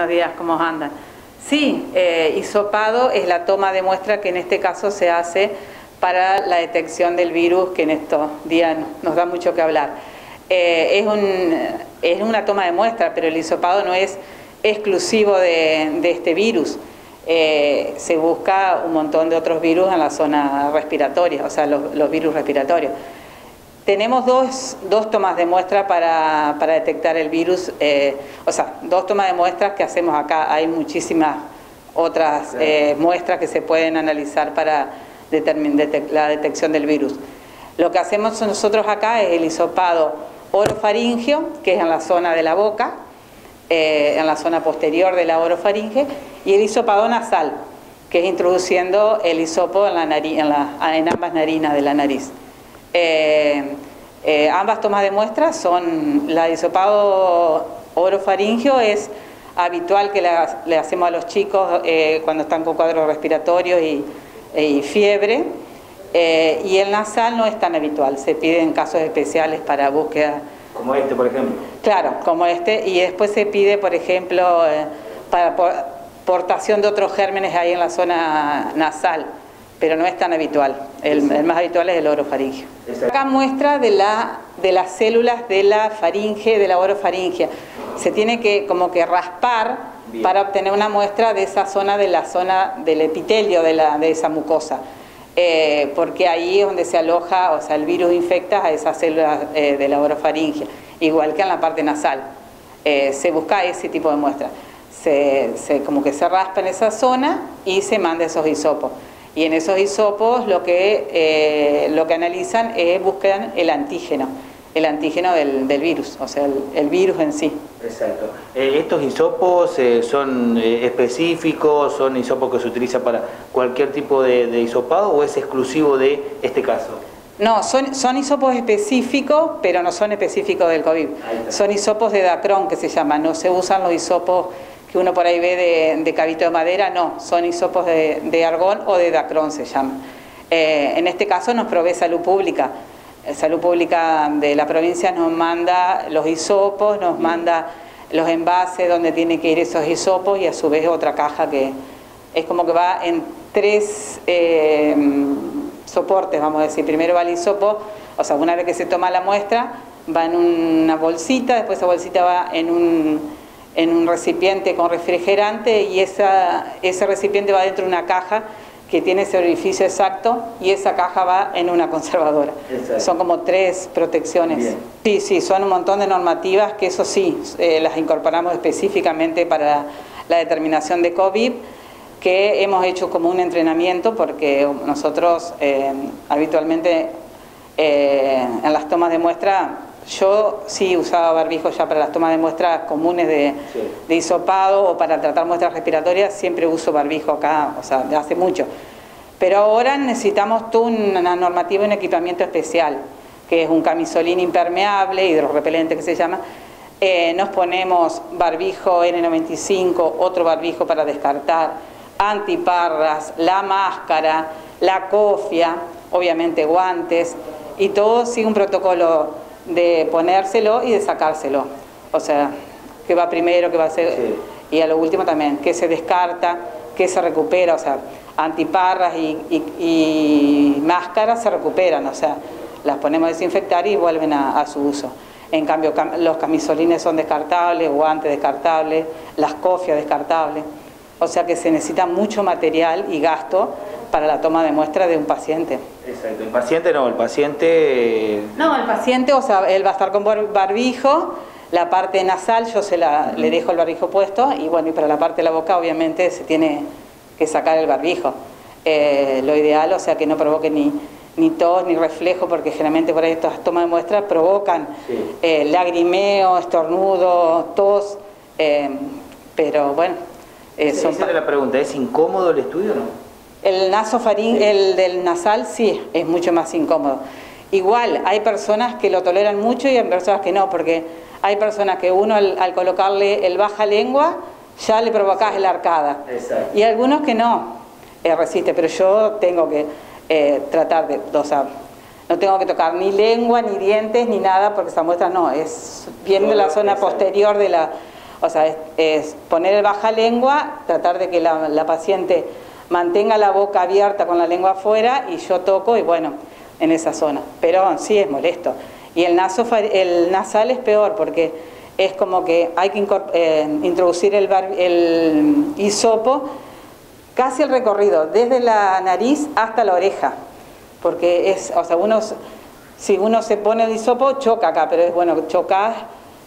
Buenos días, ¿cómo andan? Sí, eh, hisopado es la toma de muestra que en este caso se hace para la detección del virus, que en estos días nos da mucho que hablar. Eh, es, un, es, una toma de muestra, pero el hisopado no es exclusivo de, este virus. Eh, se busca un montón de otros virus en la zona respiratoria, o sea, los virus respiratorios. Tenemos dos, dos, tomas de muestra para, para detectar el virus, eh, o sea, dos tomas de muestras que hacemos acá. Hay muchísimas otras eh, muestras que se pueden analizar para la detección del virus. Lo que hacemos nosotros acá es el hisopado orofaringeo, que es en la zona de la boca, eh, en la zona posterior de la orofaringe, y el hisopado nasal, que es introduciendo el hisopo en, la en, en ambas narinas de la nariz. Eh, eh, ambas tomas de muestras son, la hisopado orofaringio es habitual que le hacemos a los chicos eh, cuando están con cuadros respiratorios y, fiebre, y el nasal no es tan habitual, se pide en casos especiales para búsqueda. Como este, por ejemplo. Claro, como este, y después se pide, por ejemplo, para portación de otros gérmenes ahí en la zona nasal pero no es tan habitual. El, más habitual es el orofaringio. Acá muestra de, la, de las células de la faringe, de la orofaringia. Se tiene que como que raspar para obtener una muestra de esa zona, de la zona del epitelio de, la, de esa mucosa. Eh, porque ahí es donde se aloja, o sea, el virus infecta a esas células eh, de la orofaringia, igual que en la parte nasal. Eh, se busca ese tipo de muestra. Se, se, como que se raspa en esa zona y se manda esos hisopos. Y en esos hisopos lo que, eh, lo que analizan es buscan el antígeno, el antígeno del, virus, o sea, el, virus en sí. Exacto. Eh, ¿Estos hisopos eh, son específicos, son hisopos que se utilizan para cualquier tipo de, de, hisopado o es exclusivo de este caso? No, son, son hisopos específicos, pero no son específicos del COVID. Son hisopos de Dacron que se llaman, no se usan los hisopos que uno por ahí ve de, de cabito de madera, no, son hisopos de, argón o de dacrón se llaman. Eh, en este caso nos provee salud pública. Eh, salud pública de la provincia nos manda los hisopos, nos manda los envases donde tienen que ir esos hisopos y a su vez otra caja que es como que va en tres eh, soportes, vamos a decir. Primero va el hisopo, o sea, una vez que se toma la muestra, va en una bolsita, después esa bolsita va en un en un recipiente con refrigerante y esa, ese recipiente va dentro de una caja que tiene ese orificio exacto y esa caja va en una conservadora. Son como tres protecciones. Sí, sí, son un montón de normativas que eso sí, eh, las incorporamos específicamente para la determinación de COVID, que hemos hecho como un entrenamiento porque nosotros eh, habitualmente eh, en las tomas de muestra yo sí usaba barbijo ya para las tomas de muestras comunes de, de, hisopado o para tratar muestras respiratorias, siempre uso barbijo acá, o sea, hace mucho. Pero ahora necesitamos toda una normativa y un equipamiento especial, que es un camisolín impermeable, hidrorrepelente que se llama. Eh, nos ponemos barbijo N95, otro barbijo para descartar, antiparras, la máscara, la cofia, obviamente guantes, y todo sigue un protocolo de ponérselo y de sacárselo. O sea, que va primero, que va a ser... Y a lo último también, que se descarta, que se recupera, o sea, antiparras y, máscaras se recuperan, o sea, las ponemos a desinfectar y vuelven a, su uso. En cambio, los camisolines son descartables, guantes descartables, las cofias descartables. O sea que se necesita mucho material y gasto para la toma de muestra de un paciente. Exacto, el paciente no, el paciente... No, el paciente, o sea, él va a estar con barbijo, la parte nasal yo se la, le dejo el barbijo puesto y bueno, y para la parte de la boca obviamente se tiene que sacar el barbijo. Eh, lo ideal, o sea, que no provoque ni, ni tos ni reflejo, porque generalmente por ahí estas tomas de muestra provocan eh, lagrimeo, estornudo, tos, eh, pero bueno. Eh, son la pregunta, ¿es incómodo el estudio o no? El nasofarín, el del nasal sí, es mucho más incómodo. Igual, hay personas que lo toleran mucho y hay personas que no, porque hay personas que uno al, colocarle el baja lengua ya le provocas la arcada. Y algunos que no eh, resiste, pero yo tengo que eh, tratar de, sea, no tengo que tocar ni lengua, ni dientes, ni nada, porque esa muestra no, es bien de la zona posterior de la O sea, es, poner el baja lengua, tratar de que la, paciente mantenga la boca abierta con la lengua afuera y yo toco y bueno, en esa zona. Pero sí es molesto. Y el, el nasal es peor porque es como que hay que eh, introducir el, el hisopo casi el recorrido, desde la nariz hasta la oreja. Porque es, o sea, uno, si uno se pone el hisopo, choca acá, pero es bueno, chocas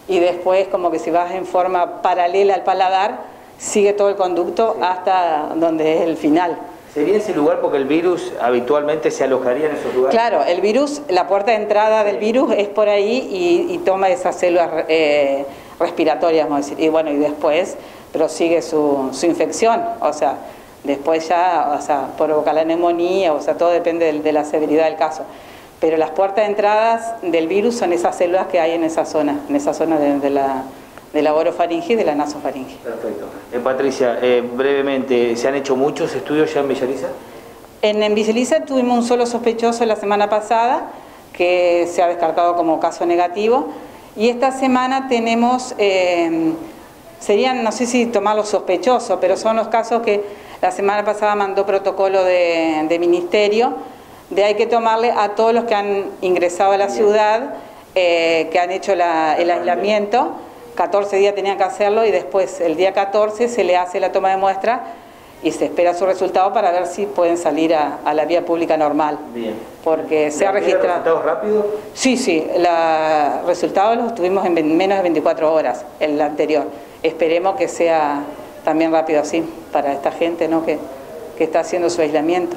y después como que si vas en forma paralela al paladar, sigue todo el conducto hasta donde es el final. ¿Sería ese lugar porque el virus habitualmente se alojaría en esos lugares? Claro, el virus, la puerta de entrada del virus es por ahí y, toma esas células eh, respiratorias, vamos a decir, y bueno, y después prosigue su, su infección, o sea, después ya, o sea, provoca la neumonía, o sea, todo depende de la severidad del caso pero las puertas de entradas del virus son esas células que hay en esa zona, en esa zona de, la, de la orofaringe y de la nasofaringe. Perfecto. Eh, Patricia, eh, brevemente, ¿se han hecho muchos estudios ya en Villaliza? En, en Villaliza tuvimos un solo sospechoso la semana pasada, que se ha descartado como caso negativo, y esta semana tenemos, eh, serían, no sé si tomarlos sospechosos, pero son los casos que la semana pasada mandó protocolo de, de ministerio, de hay que tomarle a todos los que han ingresado a la ciudad, eh, que han hecho el aislamiento, 14 días tenían que hacerlo y después el día 14 se le hace la toma de muestra y se espera su resultado para ver si pueden salir a, la vía pública normal. Bien. Porque se ha registrado... resultados rápidos? Sí, sí, los resultados los tuvimos en menos de 24 horas, el anterior. Esperemos que sea también rápido así para esta gente ¿no? que, que está haciendo su aislamiento.